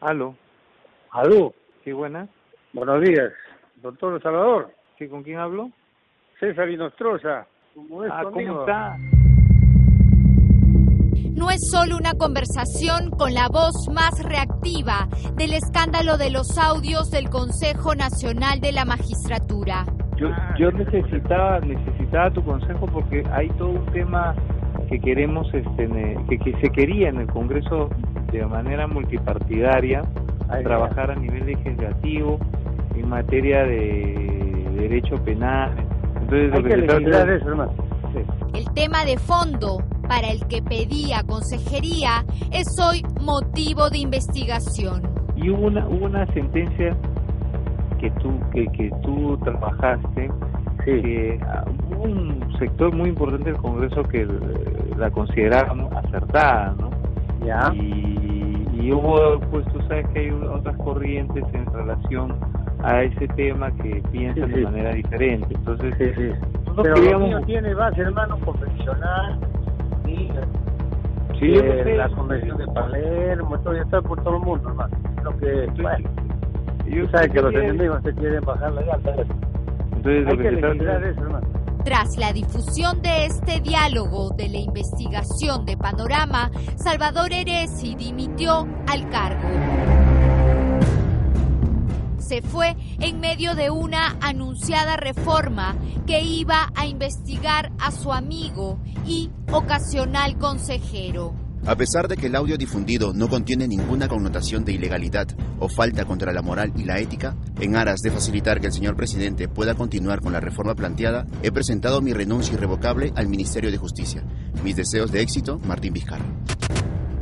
Aló. Aló. Sí, buenas. Buenos días, doctor Salvador. ¿Sí, ¿Con quién hablo? César Inostroza. ¿Cómo es ah, ¿cómo está? No es solo una conversación con la voz más reactiva del escándalo de los audios del Consejo Nacional de la Magistratura. Yo, yo necesitaba necesitaba tu consejo porque hay todo un tema que queremos este el- que, que se quería en el Congreso de manera multipartidaria trabajar a nivel legislativo en materia de derecho penal. Entonces Hay lo que que se trata legislar es- eso, hermano. El tema de fondo para el que pedía consejería es hoy motivo de investigación. y hubo una hubo una sentencia que tú que, que tú trabajaste Sí. que hubo un sector muy importante del Congreso que eh, la consideraba acertada, ¿no? Ya. Y, y hubo, pues tú sabes que hay otras corrientes en relación a ese tema que piensan Sí, de sí. manera diferente. Entonces, Sí, sí. nosotros Pero queríamos... mío tiene base, hermano, convencional. Y Sí, yo eh, la convención de Palermo, todo ya está por todo el mundo, hermano. Lo que, bueno, yo tú sabes que los enemigos se quieren bajar la llanta. Entonces, lo Hay que que se trata legislar es- eso, hermano. Tras la difusión de este diálogo de la investigación de Panorama, Salvador Eresi dimitió al cargo. Se fue en medio de una anunciada reforma que iba a investigar a su amigo y ocasional consejero. A pesar de que el audio difundido no contiene ninguna connotación de ilegalidad o falta contra la moral y la ética, en aras de facilitar que el señor presidente pueda continuar con la reforma planteada, he presentado mi renuncia irrevocable al Ministerio de Justicia. Mis deseos de éxito, Martín Vizcarra.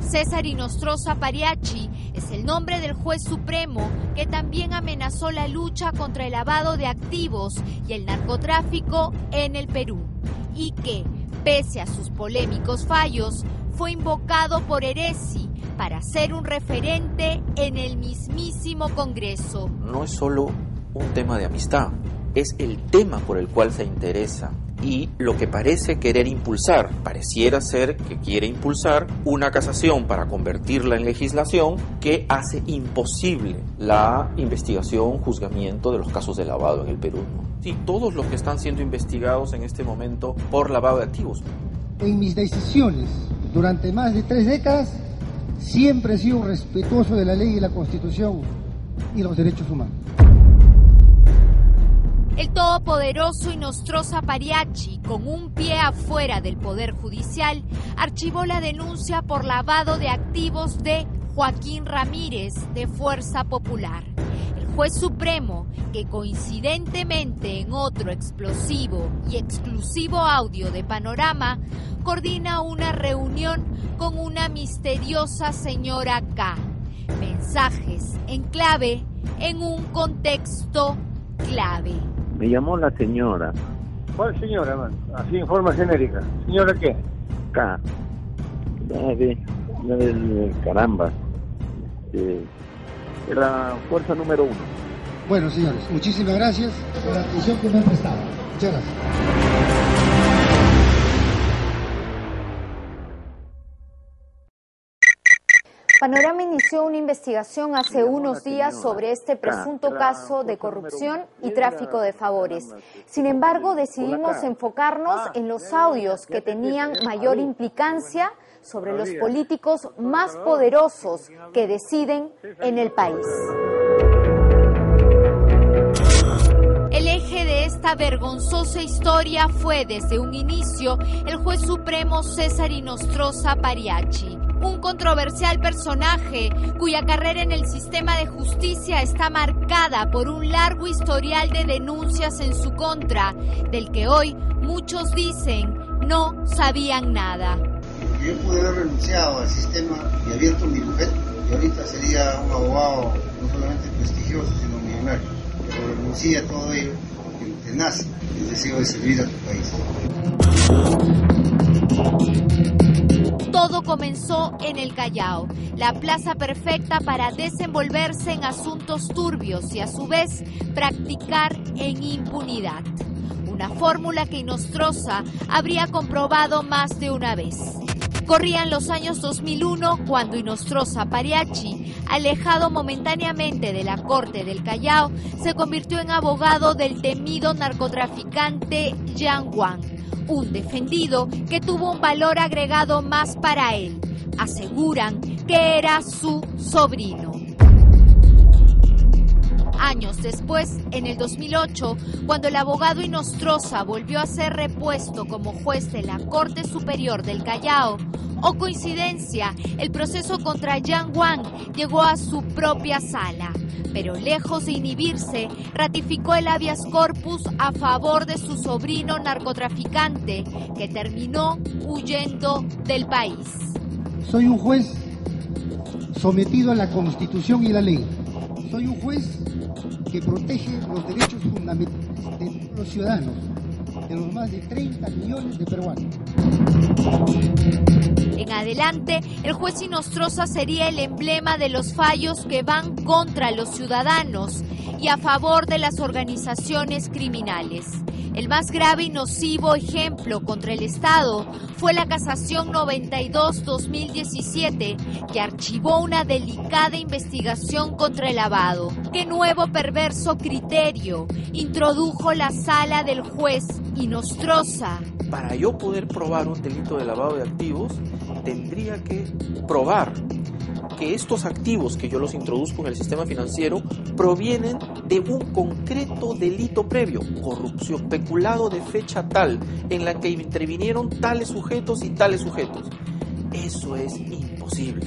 César Inostroza Pariachi es el nombre del juez supremo que también amenazó la lucha contra el lavado de activos y el narcotráfico en el Perú y que, pese a sus polémicos fallos, fue invocado por Eresi para ser un referente en el mismísimo Congreso. no es solo un tema de amistad, es el tema por el cual se interesa y lo que parece querer impulsar, pareciera ser que quiere impulsar una casación para convertirla en legislación que hace imposible la investigación, juzgamiento de los casos de lavado en el Perú. Sí, todos los que están siendo investigados en este momento por lavado de activos. En mis decisiones durante más de tres décadas siempre he sido respetuoso de la ley y la constitución y los derechos humanos. El todopoderoso Inostroza Pariachi, con un pie afuera del Poder Judicial, archivó la denuncia por lavado de activos de Joaquín Ramírez de Fuerza Popular. Juez supremo, que coincidentemente en otro explosivo y exclusivo audio de Panorama, coordina una reunión con una misteriosa señora K. Mensajes en clave en un contexto clave. Me llamó la señora ¿Cuál señora? Así en forma genérica. ¿Señora qué? K. La de, la del caramba. De, de la fuerza número uno. Bueno, señores, muchísimas gracias por la atención que me han prestado. Muchas gracias. Panorama inició una investigación hace unos días sobre este presunto caso de corrupción y tráfico de favores. Sin embargo, decidimos enfocarnos en los audios que tenían mayor implicancia sobre los políticos más poderosos que deciden en el país. El eje de esta vergonzosa historia fue desde un inicio el juez supremo César Inostroza Pariachi, un controversial personaje cuya carrera en el sistema de justicia está marcada por un largo historial de denuncias en su contra, del que hoy muchos dicen no sabían nada. Yo pude haber renunciado al sistema y abierto mi bufete y ahorita sería un abogado no solamente prestigioso, sino millonario. Pero renuncié a todo ello porque te nace el deseo de servir a tu país. Todo comenzó en el Callao, la plaza perfecta para desenvolverse en asuntos turbios y a su vez practicar en impunidad. Una fórmula que Inostroza habría comprobado más de una vez. Corrían los años 2001 cuando Inostroza Pariachi, alejado momentáneamente de la corte del Callao, se convirtió en abogado del temido narcotraficante Yang Wang, un defendido que tuvo un valor agregado más para él. Aseguran que era su sobrino. Años después, en el 2008, cuando el abogado Inostroza volvió a ser repuesto como juez de la Corte Superior del Callao, o coincidencia, el proceso contra Yang Wang llegó a su propia sala, pero lejos de inhibirse, ratificó el habeas corpus a favor de su sobrino narcotraficante, que terminó huyendo del país. Soy un juez sometido a la Constitución y la ley. Soy un juez que protege los derechos fundamentales de los ciudadanos, de los más de 30 millones de peruanos. En adelante, el juez Inostroza sería el emblema de los fallos que van contra los ciudadanos y a favor de las organizaciones criminales. El más grave y nocivo ejemplo contra el Estado fue la casación 92-2017, que archivó una delicada investigación contra el lavado. ¿Qué nuevo perverso criterio introdujo la sala del juez Inostroza? Para yo poder probar un delito de lavado de activos, tendría que probar que estos activos que yo los introduzco en el sistema financiero provienen de un concreto delito previo, corrupción, peculado de fecha tal, en la que intervinieron tales sujetos y tales sujetos. Eso es imposible.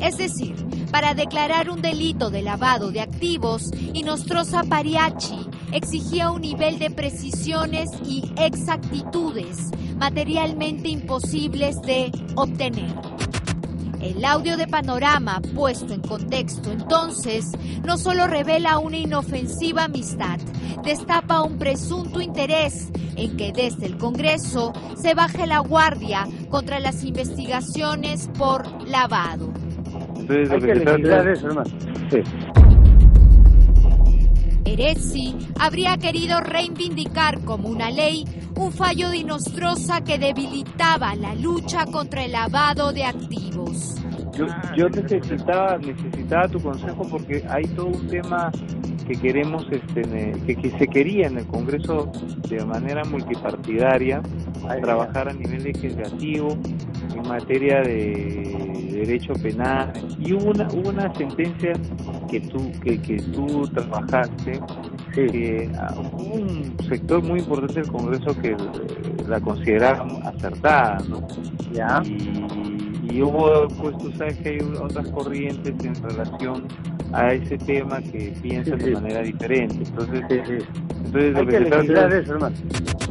Es decir, para declarar un delito de lavado de activos, Inostroza Pariachi exigía un nivel de precisiones y exactitudes materialmente imposibles de obtener. El audio de panorama puesto en contexto entonces no solo revela una inofensiva amistad, destapa un presunto interés en que desde el Congreso se baje la guardia contra las investigaciones por lavado. Entonces, Hay que, legislar eso, hermano. Sí. Erezzi habría querido reivindicar como una ley un fallo de Inostroza que debilitaba la lucha contra el lavado de activos. Yo, yo necesitaba, necesitaba tu consejo porque hay todo un tema que queremos, este, que, que se quería en el Congreso de manera multipartidaria, trabajar a nivel legislativo en materia de derecho penal y hubo una, hubo una sentencia que tú que, que tú trabajaste que hubo un sector muy importante del Congreso que la consideraba acertada ¿no? ¿Ya? Y, hubo pues tú sabes que hay otras corrientes en relación a ese tema que piensan de manera diferente entonces entonces hay que, que eso hermano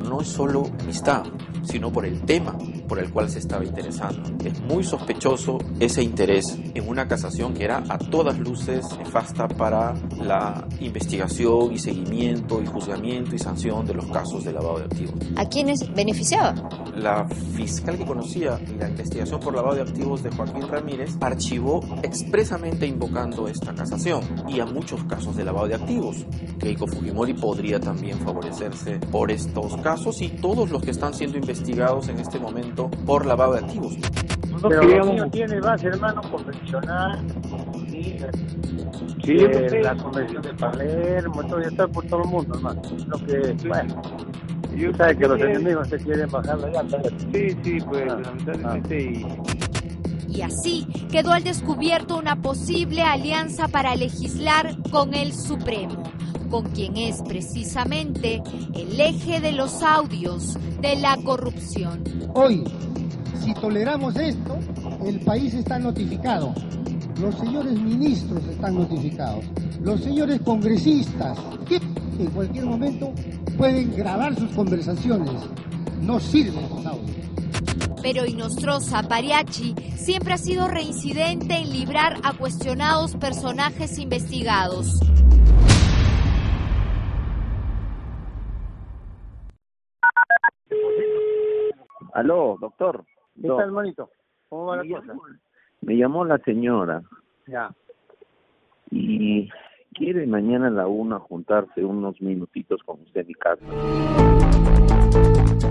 no es solo amistad sino por el tema por el cual se estaba interesando. Es muy sospechoso ese interés en una casación que era a todas luces nefasta para la investigación y seguimiento y juzgamiento y sanción de los casos de lavado de activos. ¿A quiénes beneficiaba? La fiscal que conocía la investigación por lavado de activos de Joaquín Ramírez archivó expresamente invocando esta casación y a muchos casos de lavado de activos. Keiko Fujimori podría también favorecerse por estos casos y todos los que están siendo investigados en este momento por lavado de activos. No Pero tiene base, hermano, convencional, sí, sí eh, la convención de Palermo, todo ya está por todo el mundo, hermano. Lo que, bueno, yo sabe que los enemigos se quieren bajar la llanta. Sí, sí, pues ah, lamentablemente ah. y... y así quedó al descubierto una posible alianza para legislar con el Supremo, con quien es precisamente el eje de los audios de la corrupción. Hoy, si toleramos esto, el país está notificado. Los señores ministros están notificados. Los señores congresistas, que en cualquier momento pueden grabar sus conversaciones. No sirven esos audios. Pero Inostroza Pariachi siempre ha sido reincidente en librar a cuestionados personajes investigados. Aló, doctor. ¿Qué tal, hermanito? ¿Cómo va la cosa? me llamó la señora. Ya. Y quiere mañana a la una juntarse unos minutitos con usted en mi casa.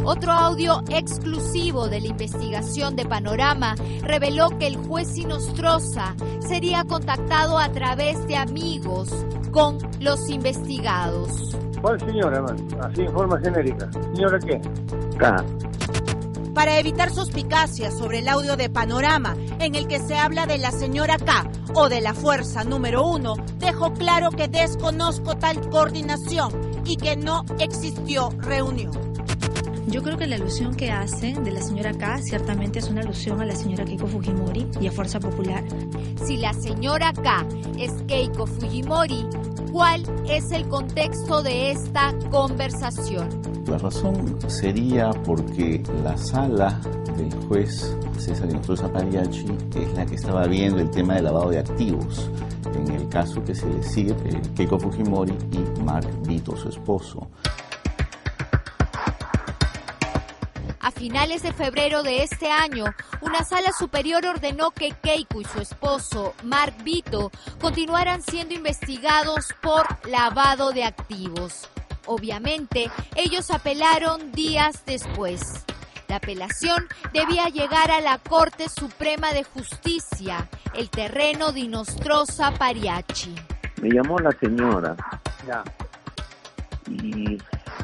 Otro audio exclusivo de la investigación de Panorama reveló que el juez Sinostroza sería contactado a través de amigos con los investigados. ¿Cuál señora, Así en forma genérica. ¿Señora qué? K. Para evitar suspicacias sobre el audio de Panorama, en el que se habla de la señora K o de la fuerza número uno, dejo claro que desconozco tal coordinación y que no existió reunión. Yo creo que la alusión que hacen de la señora K ciertamente es una alusión a la señora Keiko Fujimori y a Fuerza Popular. Si la señora K es Keiko Fujimori, ¿cuál es el contexto de esta conversación? La razón sería porque la sala del juez César Inostroza Pagliacci es la que estaba viendo el tema de lavado de activos en el caso que se le sigue eh, Keiko Fujimori y Mark Vito, su esposo. A finales de febrero de este año, una sala superior ordenó que Keiko y su esposo, Mark Vito, continuaran siendo investigados por lavado de activos. Obviamente, ellos apelaron días después. La apelación debía llegar a la Corte Suprema de Justicia, el terreno de Inostroza Pariachi. Me llamó la señora. Ya. Y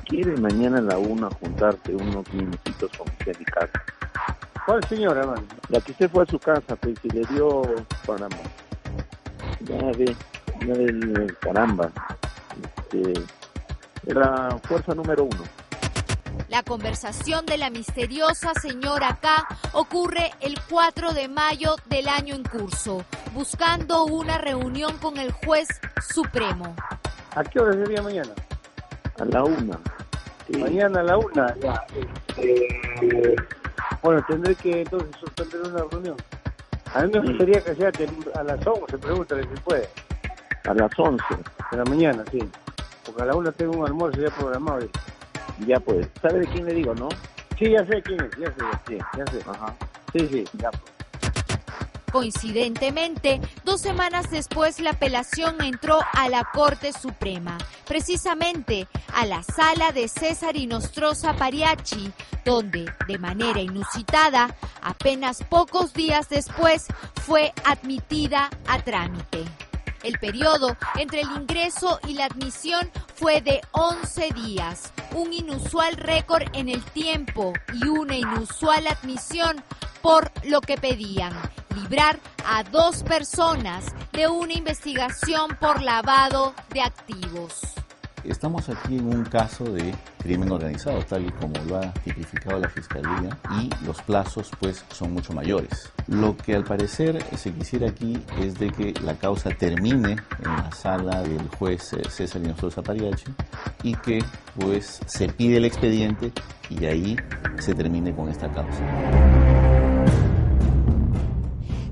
quiere mañana a la una juntarte unos minutitos con usted en mi casa. ¿Cuál señora, man? La que usted fue a su casa, pues, y le dio Panamá. Ya ve, ya ve, caramba. Este, la fuerza número uno. La conversación de la misteriosa señora K ocurre el 4 de mayo del año en curso, buscando una reunión con el juez supremo. ¿A qué hora sería mañana? A la una. Mañana a la una, ya. Eh, bueno, tendré que entonces suspender una reunión. A mí me gustaría que sea a las 11, pregúntale si puede. A las 11. De la mañana, sí porque a la una tengo un almuerzo ya programado. Ya pues, ¿sabe de quién le digo, no? Sí, ya sé quién es, ya sé, sí, ya sé. Ajá. Sí, sí, ya pues. Coincidentemente, dos semanas después la apelación entró a la Corte Suprema, precisamente a la sala de César Inostroza Pariachi, donde, de manera inusitada, apenas pocos días después fue admitida a trámite. El periodo entre el ingreso y la admisión fue de 11 días, un inusual récord en el tiempo y una inusual admisión por lo que pedían, librar a dos personas de una investigación por lavado de activos. Estamos aquí en un caso de crimen organizado, tal y como lo ha tipificado la Fiscalía, y los plazos pues son mucho mayores. Lo que al parecer se quisiera aquí es de que la causa termine en la sala del juez eh, César Inostroza Pariachi y que pues se pide el expediente y ahí se termine con esta causa.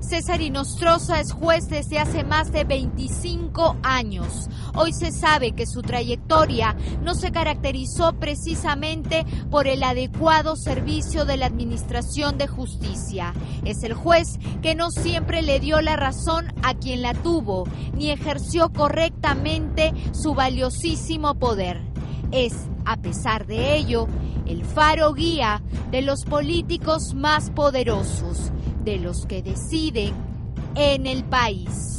César Inostroza es juez desde hace más de 25 años. Hoy se sabe que su trayectoria no se caracterizó precisamente por el adecuado servicio de la Administración de Justicia. Es el juez que no siempre le dio la razón a quien la tuvo, ni ejerció correctamente su valiosísimo poder. Es, a pesar de ello, el faro guía de los políticos más poderosos de los que deciden en el país.